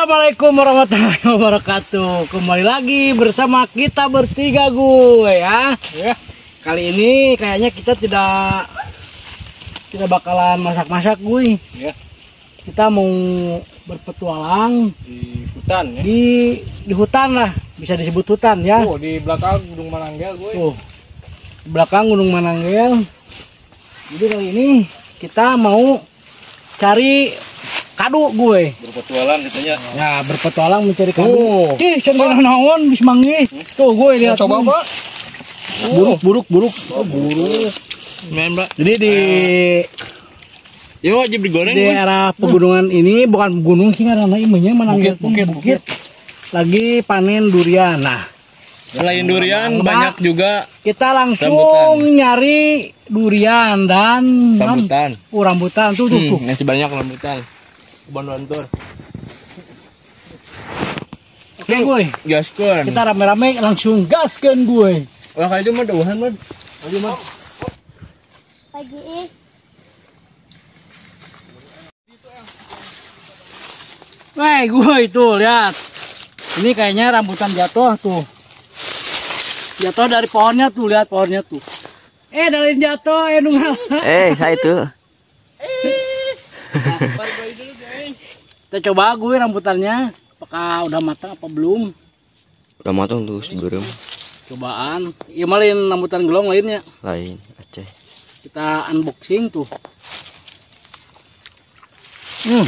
Assalamualaikum warahmatullahi wabarakatuh. Kembali lagi bersama kita bertiga gue ya. Ya. Kali ini kayaknya kita tidak tidak bakalan masak-masak gue. Ya. Kita mau berpetualang Di hutan ya. di di hutan lah, bisa disebut hutan ya. Oh, di belakang Gunung Mananggel gue. Tuh. Di belakang Gunung Mananggel. Jadi kali ini kita mau cari kado gue. Berpetualang katanya. Ya, berpetualang mencari kado. Oh. Ih, cari naon bis manggih. Tuh, gue lihat. Coba, nih. Pak. Buruk, buruk, buruk. Oh, buruk. Main, Mbak. Jadi di Ya wajib digoreng. di era pegunungan ini bukan gunung sih karena imenya menanggil Bukit, bukit, Lagi panen durian. Nah, Selain durian Mbak. banyak juga kita langsung Rambutan. nyari durian dan rambutan. Oh, rambutan tuh tuh. tuh. Hmm, masih banyak rambutan. Kebun lontor. Oke, gue. Gaskan. Kita rame-rame langsung gaskan gue. Wah kayak itu mah dauhan mah. Ayo mah. pagi eh Weh, gue itu lihat. Ini kayaknya rambutan jatuh tuh. Jatuh dari pohonnya tuh, lihat pohonnya tuh. Eh, dalin jatuh, eh nunggal. Eh, saya itu. Kita coba gue rambutannya. Apakah udah matang apa belum? Udah matang tuh sebelum Cobaan. Iya malin rambutan gelong lainnya. lain Aceh. Kita unboxing tuh. Hmm.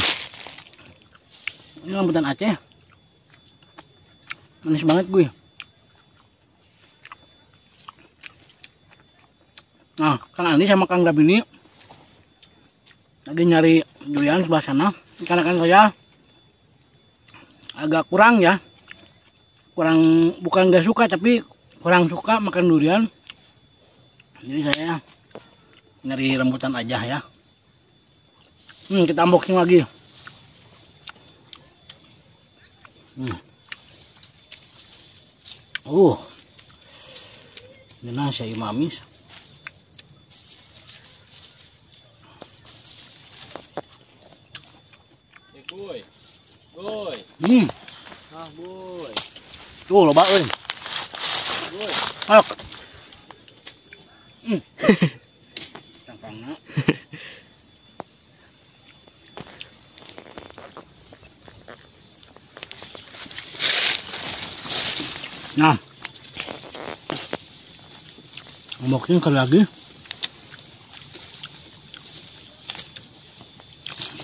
Ini rambutan Aceh. Manis banget gue. Nah, Kang Andi sama Kang Dabini lagi nyari durian sebelah sana. Karena kan saya agak kurang ya. Kurang bukan gak suka tapi kurang suka makan durian. Jadi saya nyari rambutan aja ya. Hmm, kita unboxing lagi. Hmm. Uh. Ini nasi imamis. Boy. Boy. Hmm. Ah, boy. Tuh loba euy. Ayo. Hmm. Tangkangna. Nah. Unboxing sekali lagi.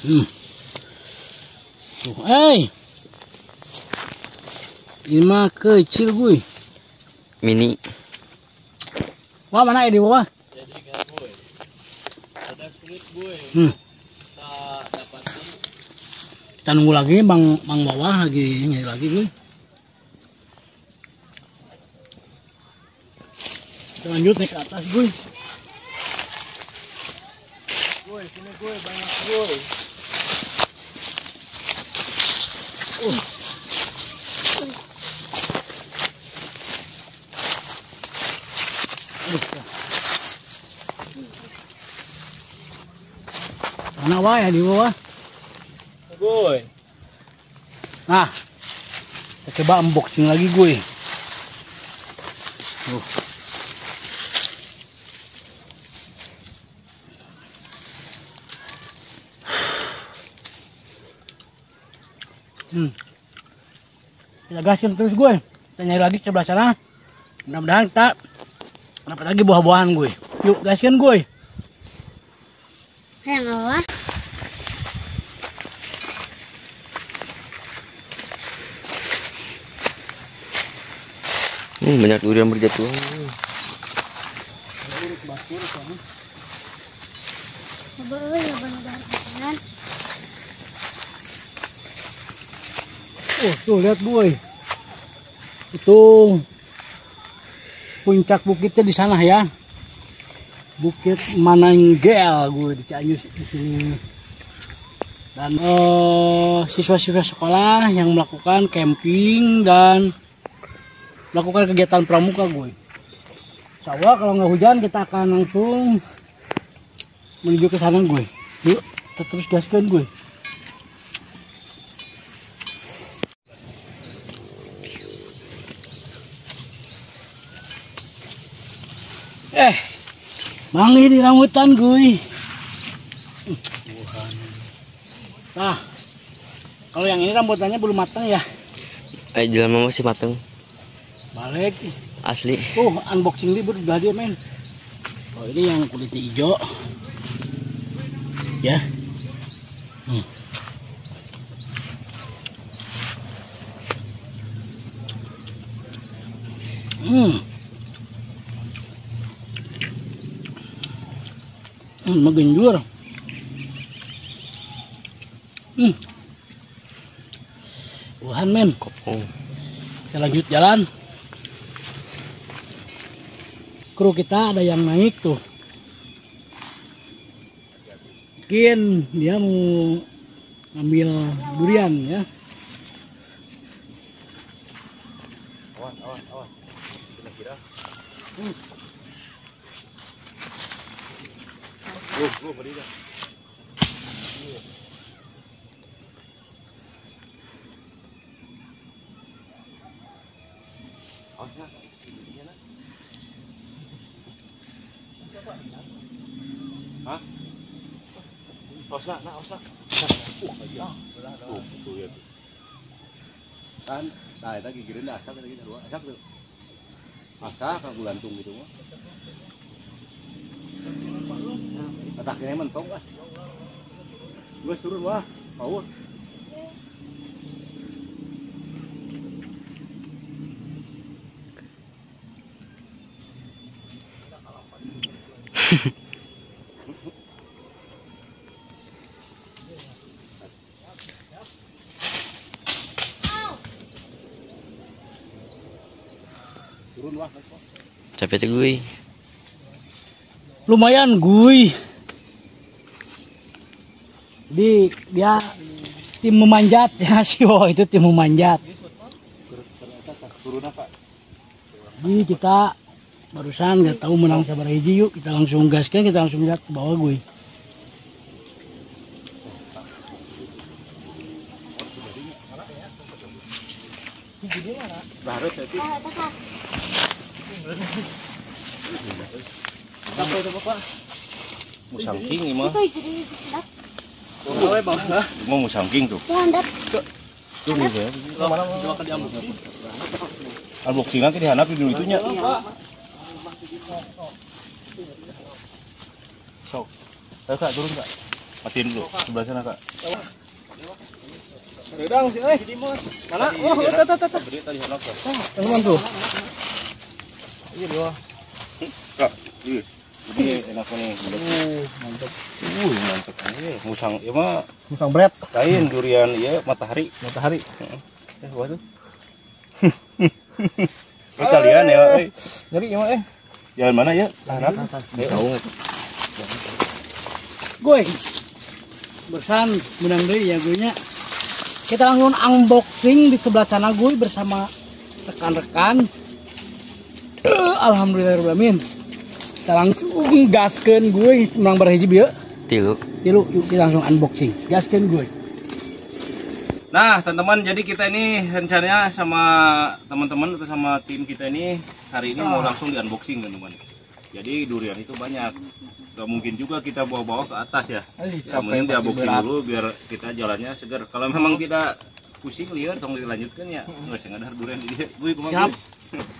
Hmm. Tuh, eh. Ini mah kecil gue. Mini. Wah mana ya di bawah? Jadi kan boy. Ada sulit boy. Hmm. Kita dapati Kita nunggu lagi bang bang bawah lagi nyari lagi gue. Kita lanjut naik ke atas gue. boy, sini boy banyak boy. Aduh, Mana wah ya di bawah? Boy. Nah, kita coba unboxing lagi gue. Tuh. Hmm. Kita gasin terus gue. Kita nyari lagi sebelah sana. Mudah-mudahan kita dapat lagi buah-buahan gue. Yuk, gaskan gue. yang apa Hmm, banyak durian berjatuhan. ya kan Oh, tuh lihat gue. Itu puncak bukitnya di sana ya. Bukit Mananggel gue di Cianjur di sini. Dan eh, siswa-siswa sekolah yang melakukan camping dan melakukan kegiatan pramuka gue. Insya kalau nggak hujan kita akan langsung menuju ke sana gue. Yuk, terus gaskan gue. Eh, mangi di rambutan gue. Nah, kalau yang ini rambutannya belum matang ya. Eh jalan mama masih mateng. Balik. Asli. Tuh, unboxing libur udah dia men. Oh, ini yang kulitnya hijau. Ya. Hmm. Hmm. Hmm, magenjur. Hmm. Wuhan men, Kopong. kita lanjut jalan. Kru kita ada yang naik tuh. Mungkin dia mau ambil durian ya. Osna, nah osna. Kan, nah itu gigirin dah asak lagi dua. Asak kan gulantung gitu. Ataknya mentok lah. Gue turun wah, power. Turun wah. Capek tuh gue. Lumayan gue. Di dia tim memanjat ya si Wo itu tim memanjat. Turun apa? Jadi kita barusan nggak tahu menang sabar hiji yuk kita langsung gaskan kita langsung lihat ke bawah gue. Baru tadi. Ah, tak Apa itu bapak? Musangking ini mah. Oh. Mau musangking tuh. Tuh nih ya. Kan diambil. Unboxingan ke dihanap dulu itunya. Sok. Ayo kak turun kak. Matiin dulu sebelah sana kak. Redang sih, eh. Mana? Oh, tata tata tata. Beri tadi hanap kak. Teman tuh. Iya dua. Kak, ini. Ini enak nih. mantap. Uh, mantap. Eh, musang, ya mah Musang berat. lain durian ya matahari. Matahari. Eh, waduh. Ini kalian ya, eh. Nyari gimana eh? Jalan mana ya? Hanap. Tahu. Gue barusan menang deh ya gue nya. Kita langsung unboxing di sebelah sana gue bersama rekan-rekan. Eh, Alhamdulillahirobbilalamin. Kita langsung gaskeun gue menang berhiji bieu. Tilu. Tilu yuk kita langsung unboxing. Gaskeun gue. Nah, teman-teman, jadi kita ini rencananya sama teman-teman atau sama tim kita ini hari ini mau langsung di unboxing, teman-teman. Jadi durian itu banyak. Gak mungkin juga kita bawa-bawa ke atas ya. Kemudian di unboxing dulu biar kita jalannya segar. Kalau memang tidak pusing liar, tong dilanjutkan ya. Nggak sih ada durian di dia. Gue Siap.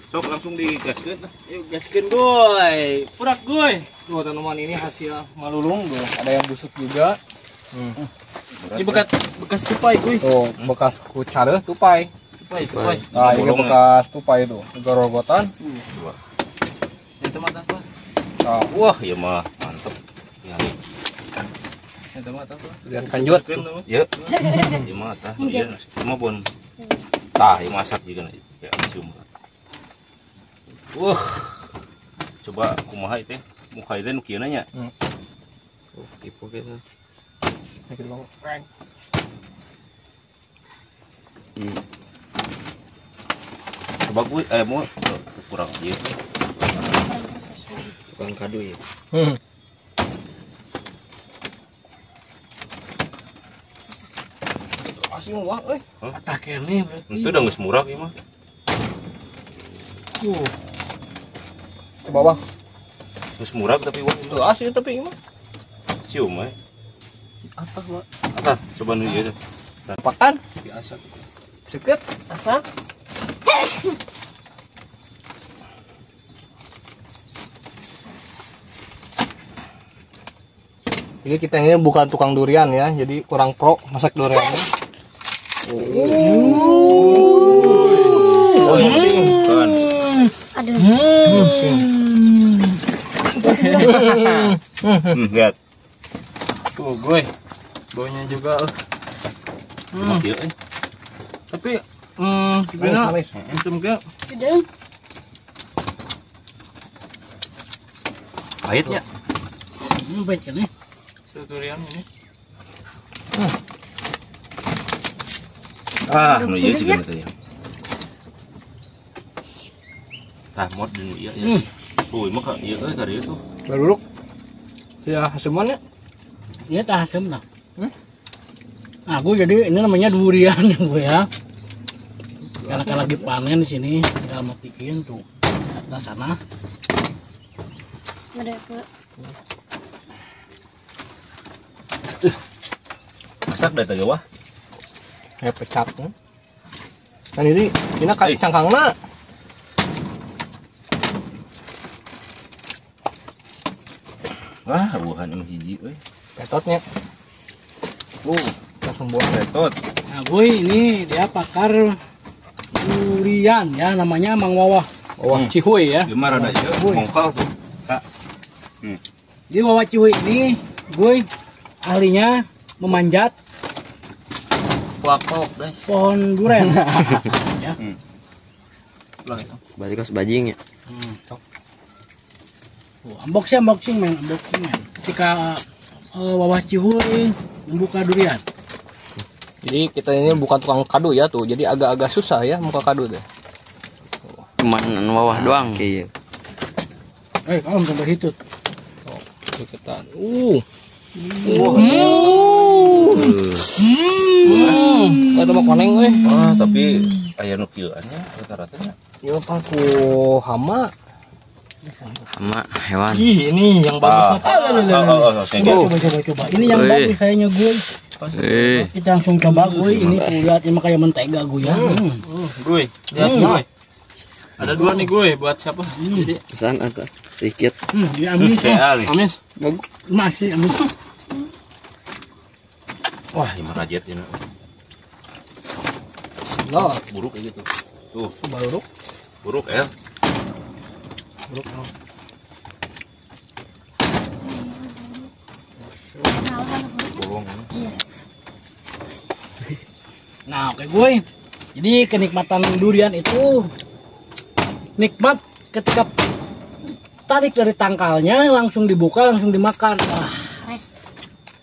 Sok langsung digaskeun. Yuk gaskeun goy. Purak goy. Tuh tanaman ini hasil malulung tuh. Ada yang busuk juga. Ini bekas bekas tupai goy. Tuh, bekas kucare tupai. Tupai, tupai. Nah, ini Bolong, bekas tupai itu. Gorogotan. Yang tempat apa? Nah, Wah, ya mah mantep. Ya, Yang tempat apa? dan kanjut. ya. Ya mah tah. Iya, cuma bon. Tah, ya masak juga nih. Ya, cium. Wah. Coba kumaha itu muka itu nu kieu nya. Oh, tipu kita. Kita bawa. Hmm. Coba gue eh mau oh, kurang iya. Tukang kado ya. Hmm. Asing wah, eh. Atak ini berarti. Itu udah geus murah ieu mah. Ke bawah. Terus murah tapi wah Tuh asli tapi gimana? cium eh. Atas Pak. Atas coba ieu teh. Pakan. Biasa. Deket. Asa. Jadi kita ini bukan tukang durian ya, jadi kurang pro masak durian. Oh, pusing. Kan. Aduh. Pusing. Hmm, lihat. Tuh, gue. Baunya juga. eh. Eh. Tapi hmm, macam kayak Udah. Pahitnya. Hmm, baik kan nih. durian ini. Ah, nu ieu ciga teh. Tah mod di ieu Hmm. ya. Uy, maka ieu euy tadi itu. Baru Ya, semuanya. Ini tah asem nah. Hmm? Nah, gue jadi ini namanya durian gue ya. Karena kan lagi panen di sini, tinggal matikin tuh. Sebelah sana. Ada apa? Masak dah teh wah. Ya pecap. hmm. Dan ini, ini kan Eh. Wah, bukan anu hiji euy. Petotnya. Uh, Langsung buang. betot. Nah, gue ini dia pakar durian ya, namanya Mang Wawah. Wah, Hmm. cihuy ya. Gimana ada ieu? Mongkal tuh. Kak. Di Wawah Ciwi ini, gue ahlinya memanjat Wakok, guys. pohon durian. ya. Berarti kos bajing ya. Hmm. Oh, unboxing, unboxing men, unboxing men. Ketika eh, Wawah Cihuy membuka durian. Jadi kita ini bukan tukang kado ya tuh. Jadi agak-agak susah ya muka kado deh. Cuman bawah doang. Iya. Eh, kamu sampai hitut. Deketan. Uh. Hmm. Ada mau koneng euy. Wah, tapi aya nu kieu nya rata-rata nya. Ya pangku hama. Sama hewan. Ih, ini yang Ah, bagus. oh, oh, oh. Coba, coba, coba. Ini yang bagus kayaknya gue. Eh, Kita langsung coba gue. Ini tuh lihat ini kayak mentega gue ya. Hmm. Gue, lihat Hmm. gue. Ada dua nih gue buat siapa? Jadi pesan atau sedikit. Hmm, ini amis ya. Amis. Masih amis. Wah, ini mah rajet ini. No, Buruk kayak gitu. Tuh, baru buruk El. Bolong. Nah, oke gue. Jadi kenikmatan durian itu nikmat ketika tarik dari tangkalnya langsung dibuka langsung dimakan. Wah,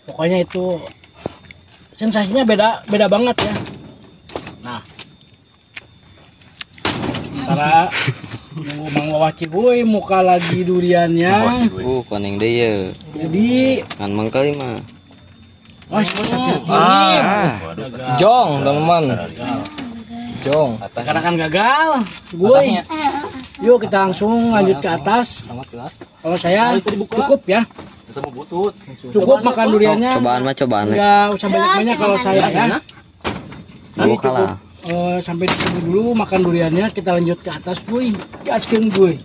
pokoknya itu sensasinya beda beda banget ya. Nah, cara Mang Wawaci gue muka lagi duriannya. gue. Uh, koneng deh ya. Jadi, Kan mangkali mah. wah, hati-hati. Ah, Jong, teman-teman. Jong. Karena kan gagal, gue. Yuk kita langsung lanjut ke atas. Kalau saya cukup ya, butut. cukup makan duriannya. cobaan mah cobaan. Enggak usah banyak-banyak kalau saya ya. Mau kalah. cukup eh, sampai di sini dulu makan duriannya, kita lanjut ke atas gue. Gaskeun gue.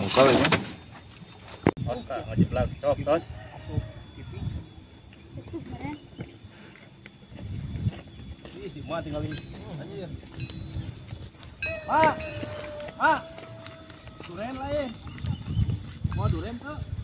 Mongkal ya. Oka, ngajeblak. Tok, tos. Ma tinggal ini. Anjir. Pak, Pak, duren lain. Mau duren kak?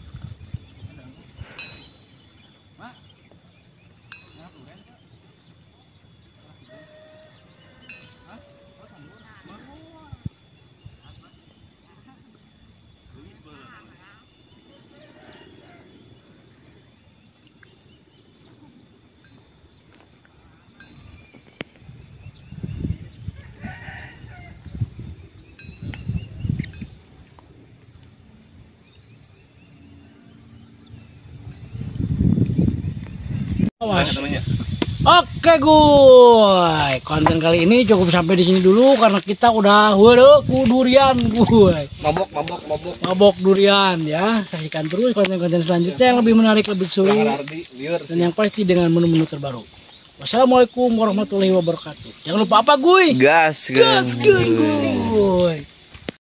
Oke gue, konten kali ini cukup sampai di sini dulu karena kita udah were ku durian gue, Mabok, mabok, mabok. mabok durian ya. Saksikan terus konten-konten selanjutnya yang lebih menarik, lebih seru dan yang pasti dengan menu-menu terbaru. Wassalamualaikum warahmatullahi wabarakatuh. Jangan lupa apa gue? Gas, Gas gue.